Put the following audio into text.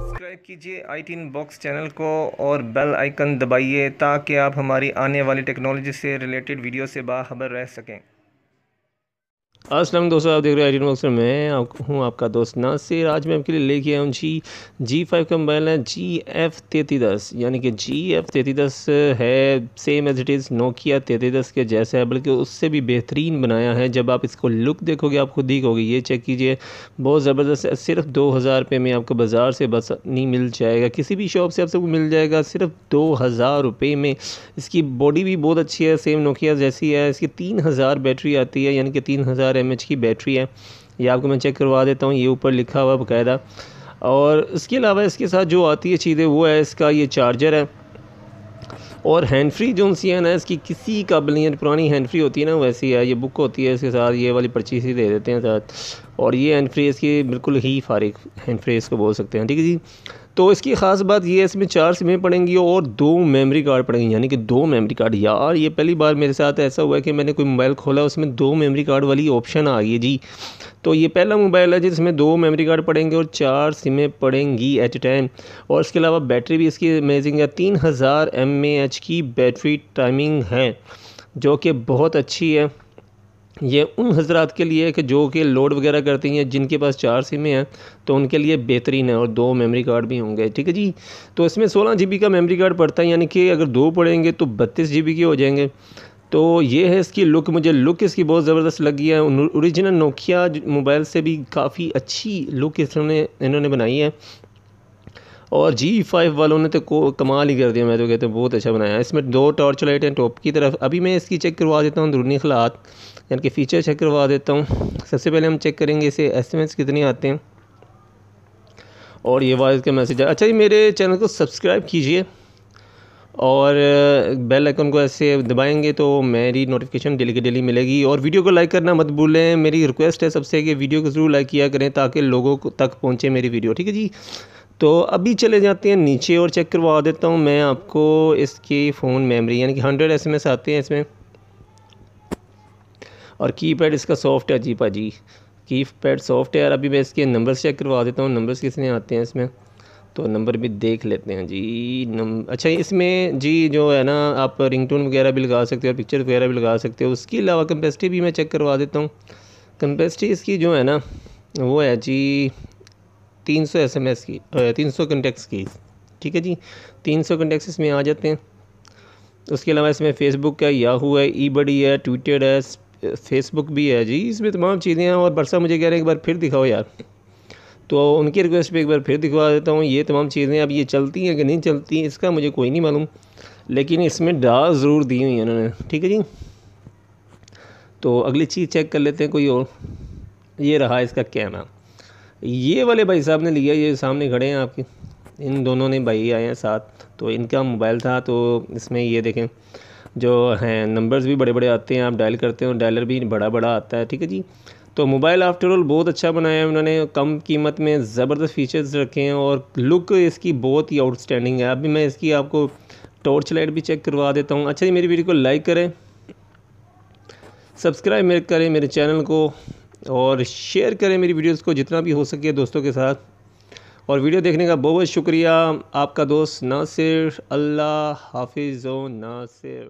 Subscribe کیجیے آئی ten box channel کو اور بیل آئیکن دبائیے تاکہ آپ ہماری آنے والی ٹیکنالوجی سے ریلیٹڈ ویڈیو سے باخبر رہ سکیں۔ السلام دوستوں آپ دیکھ رہے ہیں آئیڈین میں۔ ہوں آپ کا دوست ناصر۔ آج میں آپ کے لیے لے کے آیا ہوں جی جی فائیو کا موبائل ہے جی ایف تینتی دس یعنی کہ جی ایف تینتی دس ہے same as it is Nokia تینتی دس کے جیسا ہے، بلکہ اس سے بھی بہترین بنایا ہے۔ جب آپ اس کو لک دیکھو گے، آپ خود ہی کہو گے، یہ چیک کیجیے۔ بہت زبردست ہے، صرف دو ہزار روپے میں آپ کو بازار سے بس نہیں مل جائے گا۔ کسی بھی شاپ سے آپ کو مل جائے گا، صرف دو ہزار روپے میں۔ اس کی باڈی بھی بہت اچھی ہے سیم نوکیا جیسی ہے۔ اس کی تین ہزار بیٹری آتی ہے یعنی کہ تین ہزار ہزار ایم ایچ کی بیٹری ہے۔ یہ آپ کو میں چیک کروا دیتا ہوں، یہ اوپر لکھا ہوا باقاعدہ۔ اور اس کے علاوہ اس کے ساتھ جو آتی ہے چیزیں، وہ ہے اس کا یہ چارجر ہے۔ اور ہینڈ فری جو سی ہے نا، اس کی کسی قابل نہیں ہے۔ پرانی ہینڈ فری ہوتی ہے نا، ویسی ہے۔ یہ بک ہوتی ہے، اس کے ساتھ یہ والی پرچیز ہی دے دیتے ہیں ساتھ۔ اور یہ ہینڈ فری اس کی بالکل ہی فارغ ہینڈ فری اس کو بول سکتے ہیں۔ ٹھیک ہے جی؟ تو اس کی خاص بات یہ ہے، اس میں چار سمیں پڑیں گی اور دو میموری کارڈ پڑیں گی یعنی کہ دو میموری کارڈ یار، یہ پہلی بار میرے ساتھ ایسا ہوا ہے کہ میں نے کوئی موبائل کھولا، اس میں دو میموری کارڈ والی آپشن آ گئی ہے۔ جی تو یہ پہلا موبائل ہے جس میں دو میموری کارڈ پڑیں گے اور چار سمیں پڑیں گی ایٹ اے ٹائم اور اس کے علاوہ بیٹری بھی اس کی امیزنگ ہے۔ تین ہزار ایم اے ایچ کی بیٹری ٹائمنگ ہے، جو کہ بہت اچھی ہے۔ یہ ان حضرات کے لیے کہ جو کہ لوڈ وغیرہ کرتی ہیں، جن کے پاس چار سمیں ہیں، تو ان کے لیے بہترین ہے اور دو میموری کارڈ بھی ہوں گے۔ ٹھیک ہے جی؟ تو اس میں سولہ جی بی کا میموری کارڈ پڑتا ہے یعنی کہ اگر دو پڑیں گے تو بتیس جی بی کے ہو جائیں گے۔ تو یہ ہے اس کی لک مجھے لک اس کی بہت زبردست لگی ہے۔ اوریجنل نوکیا موبائل سے بھی کافی اچھی لک اس نے، انہوں نے بنائی ہے۔ اور جی فائیو والوں نے تو کو کمال ہی کر دیا، میں تو کہتے ہیں بہت اچھا بنایا ہے۔ اس میں دو ٹارچ لائٹ ہیں ٹاپ کی طرف۔ ابھی میں اس کی چیک کروا دیتا ہوں درونی خلاط یعنی کہ فیچر چیک کروا دیتا ہوں۔ سب سے پہلے ہم چیک کریں گے اسے ایس ایم ایس کتنے آتے ہیں۔ اور یہ وائز کا میسیج ہے اچھا جی میرے چینل کو سبسکرائب کیجیے۔ اور بیل آئکن کو ایسے دبائیں گے تو میری نوٹیفیکیشن ڈیلی کی ڈیلی ملے گی۔ اور ویڈیو کو لائک کرنا مت بھولیں۔ میری ریکویسٹ ہے سب سے کہ ویڈیو کو ضرور لائک کیا کریں تاکہ لوگوں تک پہنچے میری ویڈیو ٹھیک ہے جی؟ تو ابھی چلے جاتے ہیں نیچے اور چیک کروا دیتا ہوں۔ میں آپ کو اس کی فون میموری یعنی کہ ہنڈریڈ ایس ایم ایس آتے ہیں اس میں۔ اور کی پیڈ اس کا سافٹ ہے جی پا جی کی پیڈ سافٹ ہے اور ابھی میں اس کے نمبرز چیک کروا دیتا ہوں. نمبرز کس نے آتے ہیں اس میں؟ تو نمبر بھی دیکھ لیتے ہیں. جی اچھا اس میں جی جو ہے نا، آپ رنگ ٹون وغیرہ بھی لگا سکتے ہو پکچر وغیرہ بھی لگا سکتے ہو. اس کے علاوہ کمپیسٹی بھی میں چیک کروا دیتا ہوں. کمپیسٹی اس کی جو ہے نا، وہ ہے جی تین سو ایس ایم ایس کی تین سو کنٹیکس کی. ٹھیک ہے جی؟ تین سو کنٹیکس اس میں آ جاتے ہیں. اس کے علاوہ اس میں فیس بک ہے یاہو ہے ای بڈی ہے ٹویٹر ہے فیس بک بھی ہے جی اس میں تمام چیزیں ہیں اور برسا مجھے کہہ رہے ہیں ایک بار پھر دکھاؤ یار۔ تو ان کی ریکویسٹ پہ ایک بار پھر دکھوا دیتا ہوں، یہ تمام چیزیں اب یہ چلتی ہیں کہ نہیں چلتی ہیں اس کا مجھے کوئی نہیں معلوم۔ لیکن اس میں ڈا ضرور دی ہوئی ہیں انہوں نے، ٹھیک ہے جی؟ تو اگلی چیز چیک کر لیتے ہیں، کوئی اور۔ یہ رہا اس کا کیمرہ۔ یہ والے بھائی صاحب نے لیا، یہ سامنے کھڑے ہیں آپ کے۔ ان دونوں نے بھائی آئے ہیں ساتھ۔ تو ان کا موبائل تھا، تو اس میں یہ دیکھیں۔ جو ہیں نمبرز بھی بڑے بڑے آتے ہیں، آپ ڈائل کرتے ہیں اور ڈائلر بھی بڑا بڑا آتا ہے، ٹھیک ہے جی؟ تو موبائل آفٹر آل بہت اچھا بنایا ہے، انہوں نے کم قیمت میں زبردست فیچرز رکھے ہیں اور لک اس کی بہت ہی آؤٹ اسٹینڈنگ ہے ابھی میں اس کی آپ کو ٹارچ لائٹ بھی چیک کروا دیتا ہوں۔ اچھا جی میری ویڈیو کو لائک کریں۔ سبسکرائب میرے کریں میرے چینل کو اور شیئر کریں میری ویڈیوز کو جتنا بھی ہو سکے دوستوں کے ساتھ۔ اور ویڈیو دیکھنے کا بہت بہت شکریہ۔ آپ کا دوست ناصر، اللہ حافظ و ناصر۔